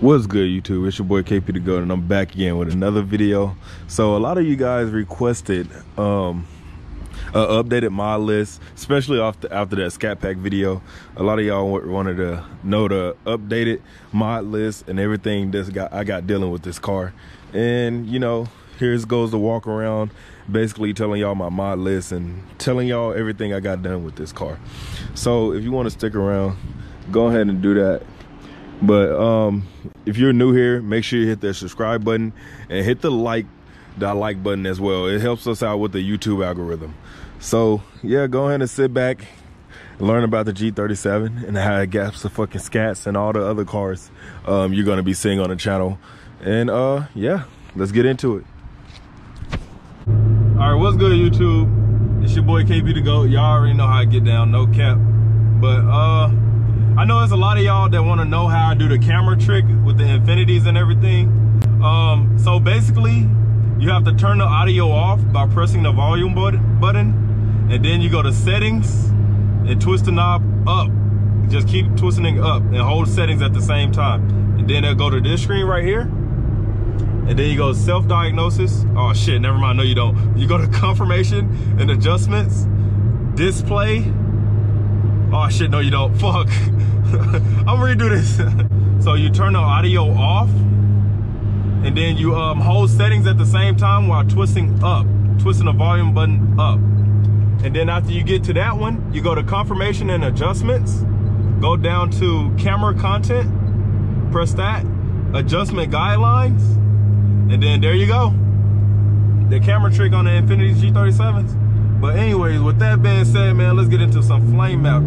What's good YouTube? It's your boy KP the Goat and I'm back again with another video. So a lot of you guys requested um a updated mod list, especially after after that Scat Pack video. A lot of y'all wanted to know the updated mod list and everything that's got I got dealing with this car. And you know, here's goes the walk around, basically telling y'all my mod list and telling y'all everything I got done with this car. So if you want to stick around, go ahead and do that but um if you're new here make sure you hit that subscribe button and hit the like that like button as well. It helps us out with the youtube algorithm. So yeah go ahead and sit back and learn about the g37 and how it gaps the fucking scats and all the other cars um you're gonna be seeing on the channel. And uh yeah let's get into it. All right what's good youtube? It's your boy KP the go. y'all already know how i get down. No cap. But uh I know there's a lot of y'all that want to know how I do the camera trick with the infinities and everything. Um, so basically, you have to turn the audio off by pressing the volume button, and then you go to settings and twist the knob up. Just keep twisting up and hold settings at the same time. And then it'll go to this screen right here. And then you go self-diagnosis. Oh shit, never mind, no you don't. You go to confirmation and adjustments, display, Oh shit, no you don't. Fuck. I'm gonna redo this. so you turn the audio off and then you um, hold settings at the same time while twisting up, twisting the volume button up. And then after you get to that one, you go to confirmation and adjustments, go down to camera content, press that, adjustment guidelines, and then there you go. The camera trick on the Infiniti G37s. But anyways, with that being said, man, let's get into some flame map.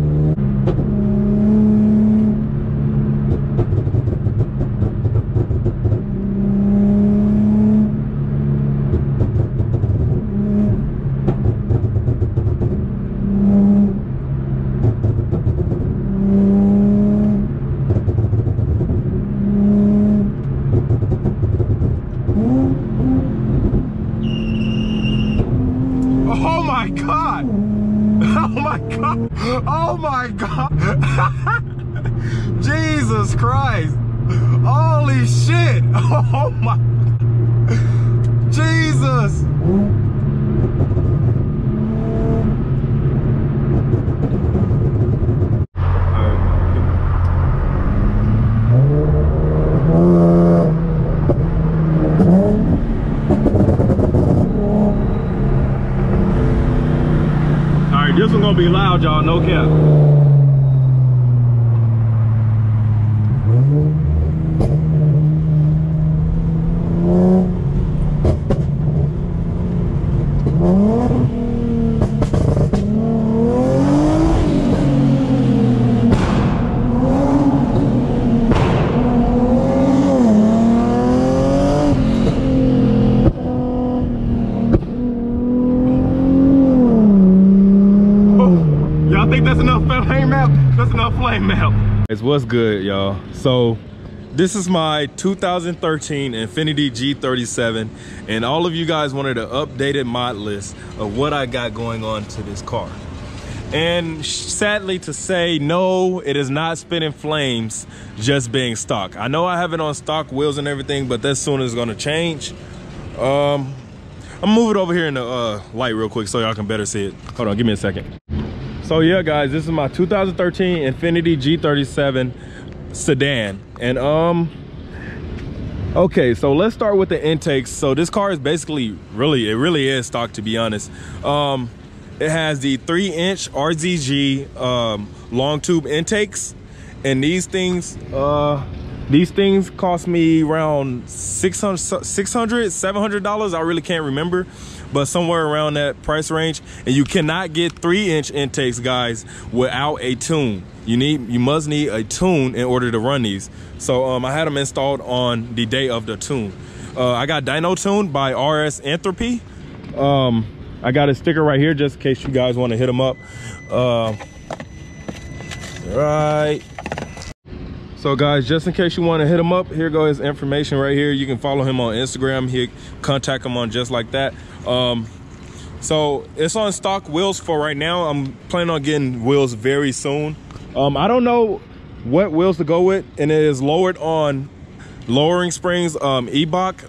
y'all, no cap. Gonna loud, y'all, no cap. what's good y'all. So this is my 2013 Infiniti G37 and all of you guys wanted an updated mod list of what I got going on to this car. And sadly to say no it is not spinning flames just being stock. I know I have it on stock wheels and everything but that soon is to change. Um I'm moving over here in the uh, light real quick so y'all can better see it. Hold on give me a second so yeah guys this is my 2013 Infiniti G37 sedan. And um okay so let's start with the intakes so this car is basically really it really is stock to be honest. Um it has the three inch rzg um long tube intakes. And these things uh these things cost me around 600 600 700 dollars i really can't remember but somewhere around that price range. And you cannot get three inch intakes, guys, without a tune. You need, you must need a tune in order to run these. So um, I had them installed on the day of the tune. Uh, I got Dyno Tune by RS Entropy. Um, I got a sticker right here just in case you guys want to hit them up. Uh, right so guys just in case you want to hit him up here goes his information right here you can follow him on instagram he contact him on just like that um, so it's on stock wheels for right now i'm planning on getting wheels very soon um, i don't know what wheels to go with and it is lowered on lowering springs, um, Eibach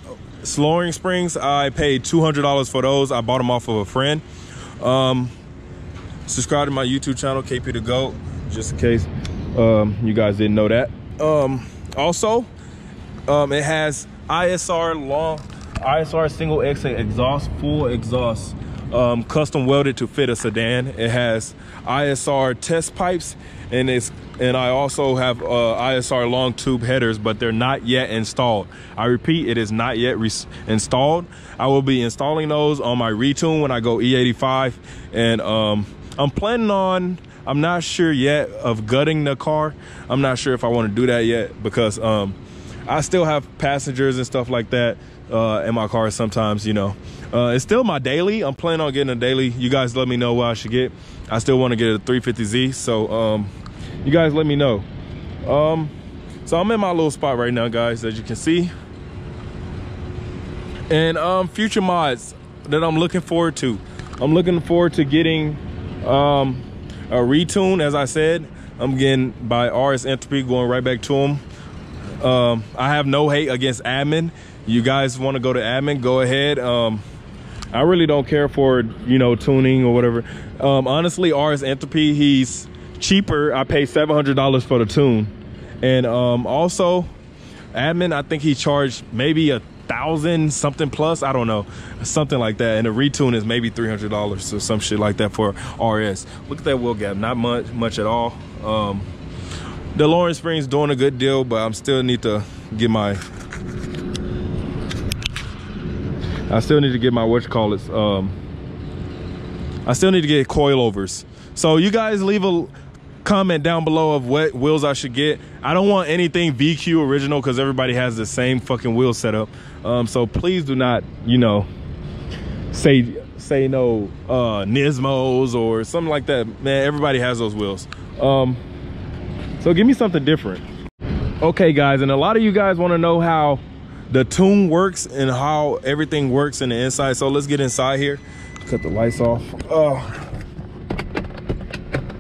lowering springs. I paid $200 for those. I bought them off of a friend. Um, subscribe to my YouTube channel, KP the Goat, just in case um, you guys didn't know that. Um, also, um, it has ISR long, ISR single exit exhaust, full exhaust, um, custom welded to fit a sedan. It has ISR test pipes and it's and I also have uh, ISR long tube headers, but they're not yet installed. I repeat, it is not yet installed. I will be installing those on my Retune when I go E85, and um, I'm planning on. I'm not sure yet of gutting the car. I'm not sure if I want to do that yet because um, I still have passengers and stuff like that uh, in my car sometimes, you know. Uh, it's still my daily. I'm planning on getting a daily. You guys let me know what I should get. I still want to get a 350Z. So um, you guys let me know. Um, so I'm in my little spot right now, guys, as you can see. And um, future mods that I'm looking forward to. I'm looking forward to getting um, a retune, as I said. I'm getting by RS Entropy, going right back to them. Um, I have no hate against admin. You guys want to go to admin, go ahead. Um, I really don't care for, you know, tuning or whatever. Um, honestly, RS Entropy, he's cheaper. I paid $700 for the tune. And um, also, admin, I think he charged maybe a thousand something plus. I don't know, something like that. And the retune is maybe $300 or some shit like that for RS. Look at that wheel gap, not much, much at all. Um, the lowering springs doing a good deal, but I'm still need to get my I still need to get my what you call it um I still need to get coilovers. So you guys leave a comment down below of what wheels I should get. I don't want anything VQ original because everybody has the same fucking wheel setup. Um, so please do not, you know, say say no uh Nismos or something like that. Man, everybody has those wheels. Um, so give me something different. Okay, guys, and a lot of you guys want to know how the tune works and how everything works in the inside. So let's get inside here. Cut the lights off. Oh.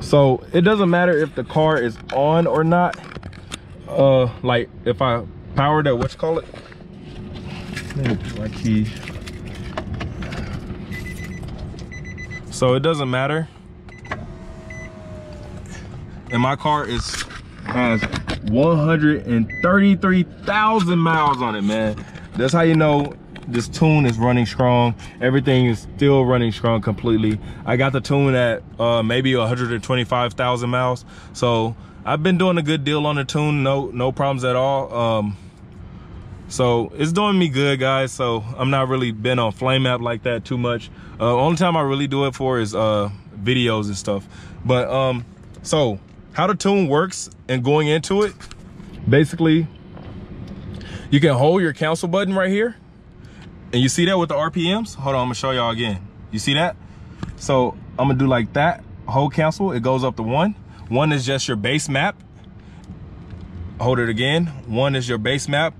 So it doesn't matter if the car is on or not. Uh, like if I power that, what's call it? My key. So it doesn't matter. And my car is has 133,000 miles on it, man. That's how you know this tune is running strong. Everything is still running strong completely. I got the tune at uh, maybe 125,000 miles. So I've been doing a good deal on the tune. No, no problems at all. Um, so it's doing me good, guys. So I'm not really been on flame map like that too much. Uh, only time I really do it for is uh, videos and stuff. But um, so how the tune works and going into it, basically, you can hold your cancel button right here. And you see that with the RPMs? Hold on, I'm gonna show y'all again. You see that? So I'm gonna do like that, hold cancel, it goes up to one. One is just your base map. Hold it again. One is your base map.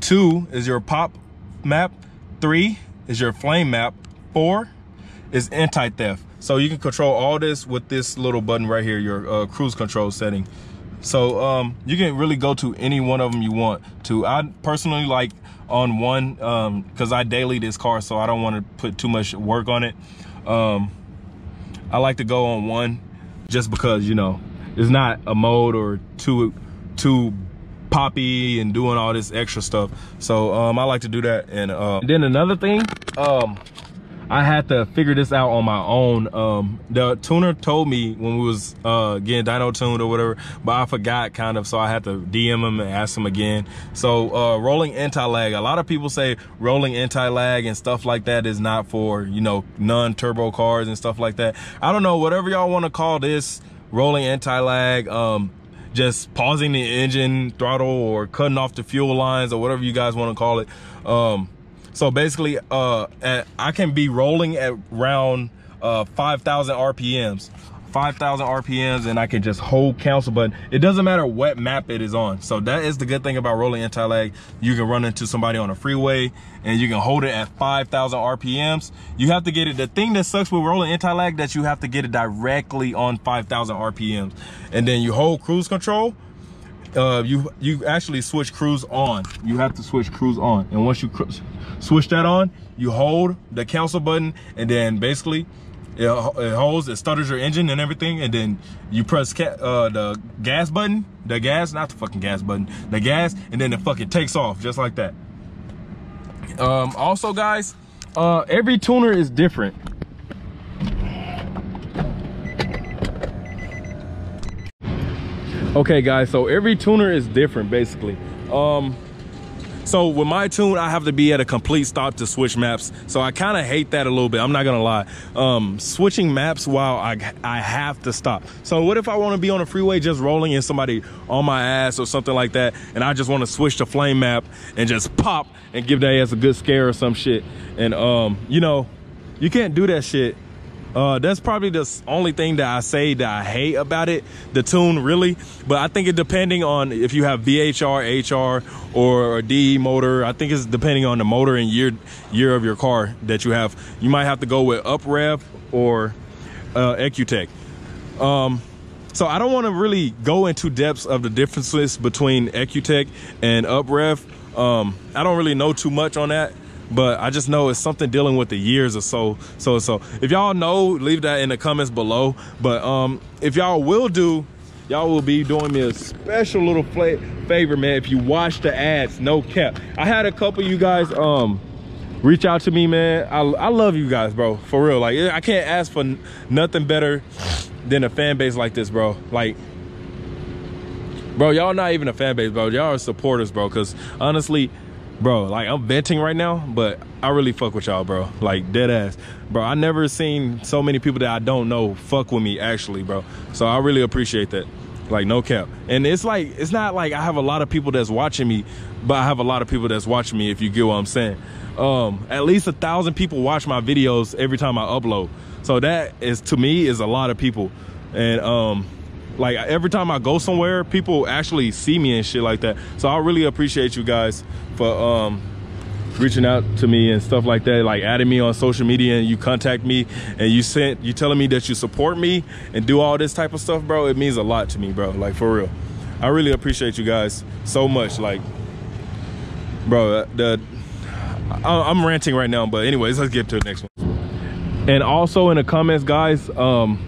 Two is your pop map. Three is your flame map. Four is anti-theft. So you can control all this with this little button right here, your uh, cruise control setting. So um, you can really go to any one of them you want to. I personally like on one because um, I daily this car, so I don't want to put too much work on it. Um, I like to go on one just because, you know, it's not a mode or too, too poppy and doing all this extra stuff. So um, I like to do that. And, uh, then another thing, um, I had to figure this out on my own. Um, the tuner told me when we was uh, getting dyno tuned or whatever, but I forgot kind of, so I had to DM him and ask him again. So uh, rolling anti-lag, a lot of people say rolling anti-lag and stuff like that is not for, you know, non-turbo cars and stuff like that. I don't know, whatever y'all want to call this, rolling anti-lag, um, just pausing the engine throttle or cutting off the fuel lines or whatever you guys want to call it. Um, so basically, uh, at, I can be rolling at around uh, 5,000 RPMs. 5,000 RPMs and I can just hold cancel button. It doesn't matter what map it is on. So that is the good thing about rolling anti-lag. You can run into somebody on a freeway and you can hold it at 5,000 RPMs. You have to get it. The thing that sucks with rolling anti-lag that you have to get it directly on 5,000 RPMs. And then you hold cruise control uh, you you actually switch cruise on. You have to switch cruise on, and once you switch that on, you hold the cancel button, and then basically it, it holds, it stutters your engine and everything, and then you press uh, the gas button, the gas, not the fucking gas button, the gas, and then it fucking takes off just like that. Um, also, guys, uh, every tuner is different. Okay, guys, so every tuner is different, basically. Um, so with my tune, I have to be at a complete stop to switch maps. So I kind of hate that a little bit. I'm not gonna lie. Um, switching maps while I I have to stop. So what if I want to be on a freeway just rolling and somebody on my ass or something like that, and I just want to switch to flame map and just pop and give that ass a good scare or some shit. And um, you know, you can't do that shit uh, that's probably the only thing that I say that I hate about it, the tune really. But I think it depending on if you have VHR, HR, or a DE motor. I think it's depending on the motor and year year of your car that you have. You might have to go with UpRev or uh, EcuTek. Um, so I don't want to really go into depths of the differences between EcuTek and UpRev. Um, I don't really know too much on that but I just know it's something dealing with the years or so. So, so if y'all know, leave that in the comments below. But um, if y'all will do, y'all will be doing me a special little favor, man. If you watch the ads, no cap. I had a couple you guys um reach out to me, man. I, I love you guys, bro. For real. Like, I can't ask for nothing better than a fan base like this, bro. Like, bro, y'all not even a fan base, bro. Y'all are supporters, bro. Because honestly, bro like i'm venting right now but i really fuck with y'all bro. Like dead ass. Bro i never seen so many people that i don't know fuck with me actually bro. So i really appreciate that. Like no cap. And it's like it's not like i have a lot of people that's watching me but i have a lot of people that's watching me if you get what i'm saying. Um at least a thousand people watch my videos every time i upload. So that is to me is a lot of people. And um like every time I go somewhere, people actually see me and shit like that. So I really appreciate you guys for um, reaching out to me and stuff like that, like adding me on social media and you contact me and you sent you telling me that you support me and do all this type of stuff, bro. It means a lot to me, bro. Like for real. I really appreciate you guys so much. Like, bro, the I'm ranting right now, but anyways, let's get to the next one. And also in the comments, guys, um,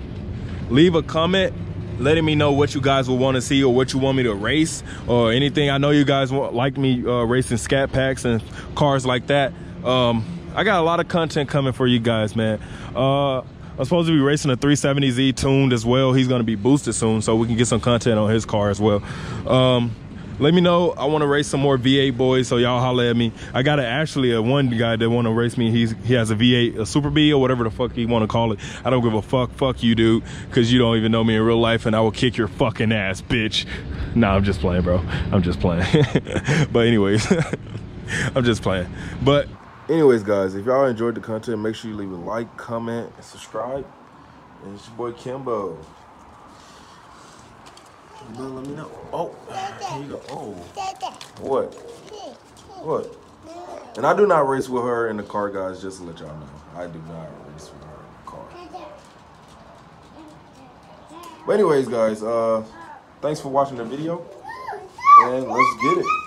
leave a comment letting me know what you guys will want to see or what you want me to race or anything. I know you guys want, like me uh, racing scat packs and cars like that. Um, I got a lot of content coming for you guys, man. Uh, I'm supposed to be racing a 370Z tuned as well. He's going to be boosted soon, so we can get some content on his car as well. Um, let me know. I want to race some more V8 boys, so y'all holler at me. I got a, actually a one guy that want to race me. He's he has a V8, a Super Bee or whatever the fuck he want to call it. I don't give a fuck. Fuck you, dude, because you don't even know me in real life, and I will kick your fucking ass, bitch. Nah, I'm just playing, bro. I'm just playing. but anyways, I'm just playing. But anyways, guys, if y'all enjoyed the content, make sure you leave a like, comment, and subscribe. And it's your boy Kimbo. Let me know. Oh, here you go. Oh. What? What? And I do not race with her in the car, guys, just to let y'all know. I do not race with her in the car. But anyways, guys, uh, thanks for watching the video. And let's get it.